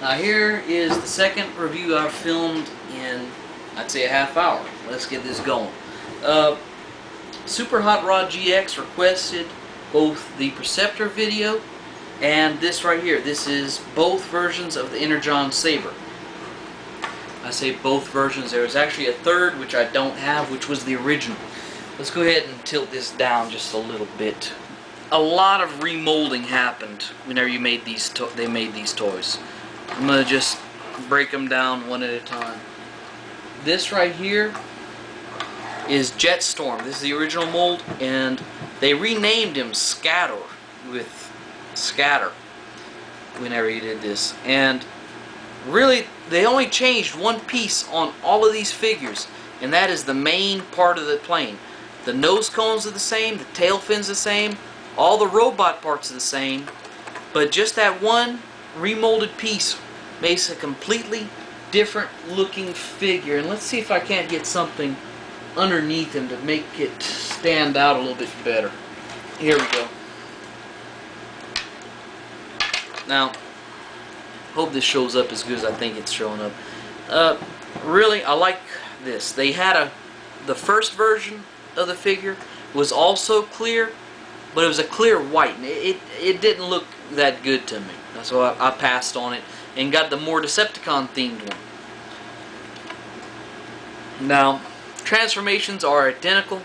Now here is the second review I've filmed in, I'd say a half hour. Let's get this going. Uh, Super Hot Rod GX requested both the Perceptor video and this right here. This is both versions of the Energon Saber. I say both versions. There was actually a third which I don't have, which was the original. Let's go ahead and tilt this down just a little bit. A lot of remolding happened whenever you made these. they made these toys. I'm gonna just break them down one at a time. This right here is Jetstorm. This is the original mold, and they renamed him Scattor with Scattor whenever he did this. And really, they only changed one piece on all of these figures, and that is the main part of the plane. The nose cones are the same, the tail fins the same, all the robot parts are the same, but just that one remolded piece makes a completely different looking figure. And let's see if I can't get something underneath him to make it stand out a little bit better. Here we go. Now, hope this shows up as good as I think it's showing up. Uh, really, I like this. They had a, the first version of the figure was also clear, but it was a clear white. And it, it, it didn't look that good to me. So I, I passed on it and got the more Decepticon themed one. Now, transformations are identical.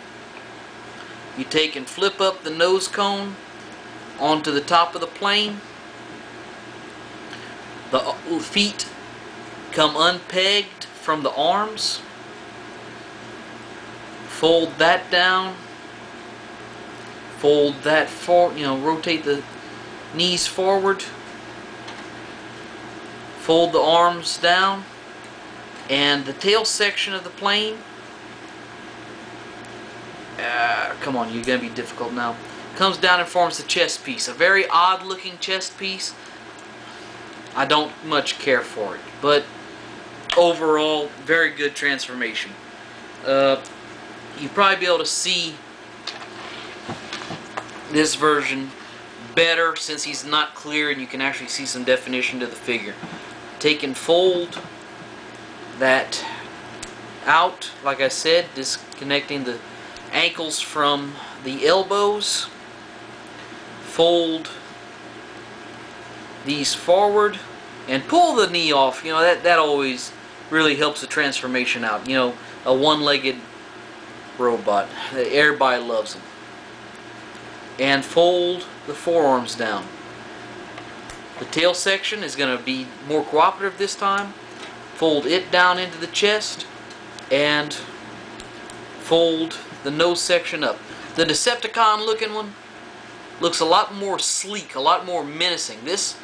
You take and flip up the nose cone onto the top of the plane. The uh, feet come unpegged from the arms. Fold that down. Fold that for, you know, rotate the knees forward. Fold the arms down. And the tail section of the plane uh, come on, you're going to be difficult now. Comes down and forms the chest piece. A very odd looking chest piece. I don't much care for it. But overall, very good transformation. Uh, you'll probably be able to see this version better since he's not clear and you can actually see some definition to the figure. Take and fold that out, like I said, disconnecting the ankles from the elbows. Fold these forward and pull the knee off. You know, that, that always really helps the transformation out. You know, a one-legged robot. Everybody loves them. And fold the forearms down. The tail section is going to be more cooperative this time. Fold it down into the chest and fold the nose section up. The Decepticon looking one looks a lot more sleek, a lot more menacing. This,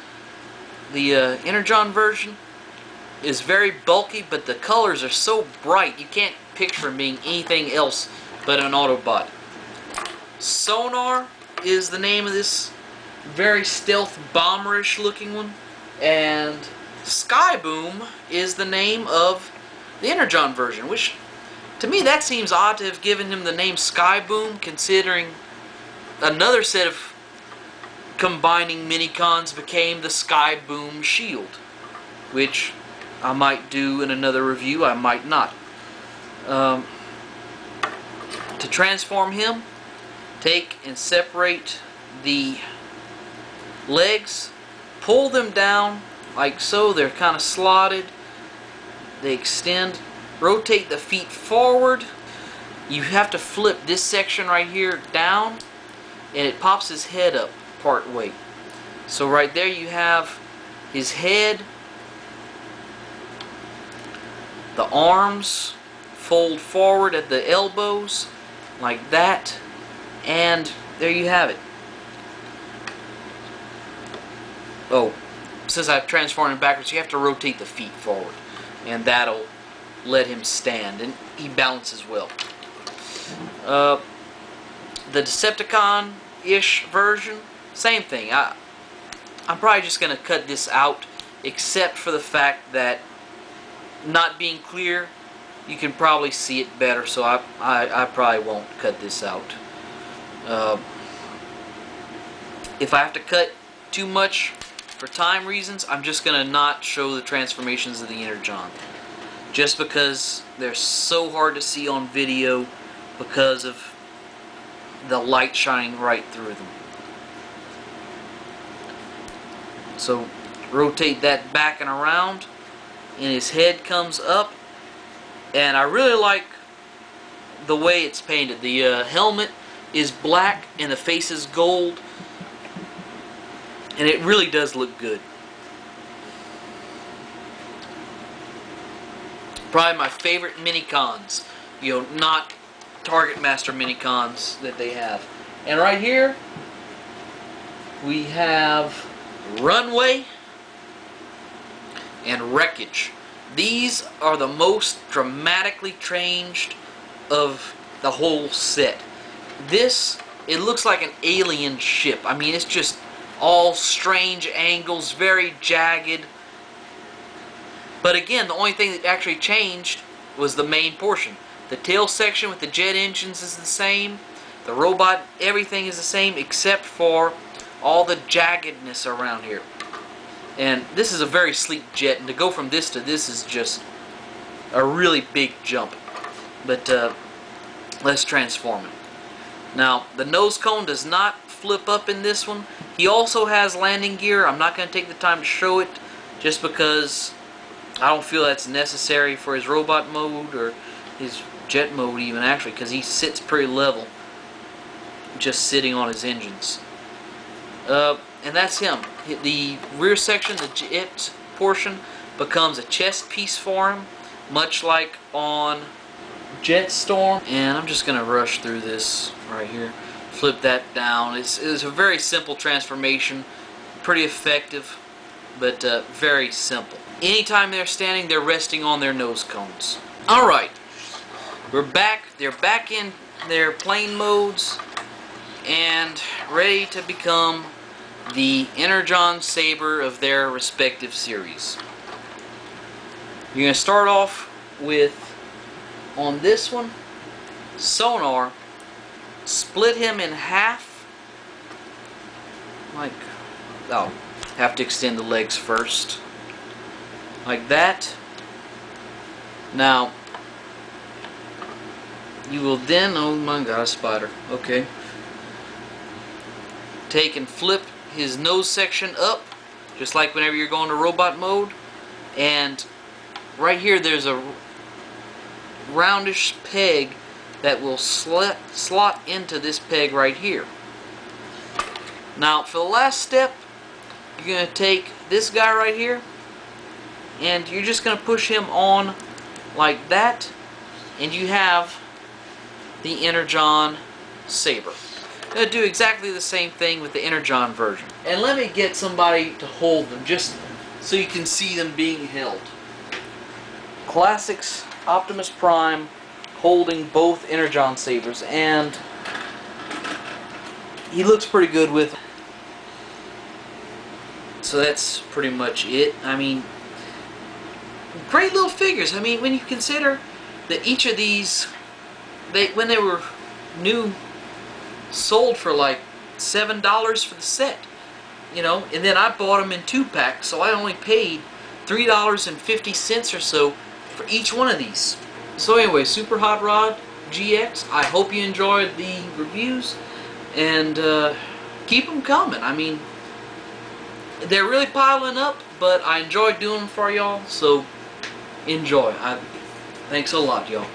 the uh, Energon version, is very bulky, but the colors are so bright you can't picture him being anything else but an Autobot. Sonar is the name of this very stealth bomberish looking one, and Skyboom is the name of the Energon version, which to me, that seems odd to have given him the name Skyboom, considering another set of combining minicons became the Skyboom Shield, which I might do in another review, I might not. Um, to transform him, take and separate the legs, pull them down like so, they're kind of slotted, they extend rotate the feet forward. You have to flip this section right here down and it pops his head up part way. So right there you have his head, the arms fold forward at the elbows like that and there you have it. Oh, since I've transformed him backwards, you have to rotate the feet forward and that'll let him stand, and he balances well. Uh, the Decepticon-ish version, same thing. I, I'm probably just going to cut this out, except for the fact that not being clear, you can probably see it better, so I, I, I probably won't cut this out. Uh, if I have to cut too much for time reasons, I'm just going to not show the transformations of the Energon. Just because they're so hard to see on video because of the light shining right through them. So rotate that back and around and his head comes up and I really like the way it's painted. The uh, helmet is black and the face is gold and it really does look good. Probably my favorite mini-cons. You know, not Target Master mini-cons that they have. And right here, we have Runway and Wreckage. These are the most dramatically changed of the whole set. This, it looks like an alien ship. I mean, it's just all strange angles, very jagged. But again, the only thing that actually changed was the main portion. The tail section with the jet engines is the same. The robot, everything is the same except for all the jaggedness around here. And this is a very sleek jet, and to go from this to this is just a really big jump. But uh, let's transform it. Now, the nose cone does not flip up in this one. He also has landing gear. I'm not going to take the time to show it just because I don't feel that's necessary for his robot mode or his jet mode even actually because he sits pretty level just sitting on his engines. Uh, and that's him. The rear section, the jet portion, becomes a chest piece for him, much like on Jetstorm. And I'm just going to rush through this right here flip that down. It's, it's a very simple transformation, pretty effective, but uh, very simple. Anytime they're standing, they're resting on their nose cones. Alright, we're back. They're back in their plane modes and ready to become the Energon Saber of their respective series. You're going to start off with, on this one, Sonar. Split him in half. Like oh have to extend the legs first. Like that. Now you will then oh my god a spider. Okay. Take and flip his nose section up just like whenever you're going to robot mode. And right here there's a roundish peg that will slot, slot into this peg right here. Now for the last step you're going to take this guy right here and you're just going to push him on like that and you have the Energon Saber. I'm going to do exactly the same thing with the Energon version. And let me get somebody to hold them just so you can see them being held. Classics Optimus Prime holding both Energon sabers and he looks pretty good with so that's pretty much it. I mean great little figures. I mean when you consider that each of these they when they were new sold for like seven dollars for the set you know and then I bought them in two packs so I only paid three dollars and fifty cents or so for each one of these so anyway, Super Hot Rod GX, I hope you enjoyed the reviews, and uh, keep them coming. I mean, they're really piling up, but I enjoy doing them for y'all, so enjoy. I, thanks a lot, y'all.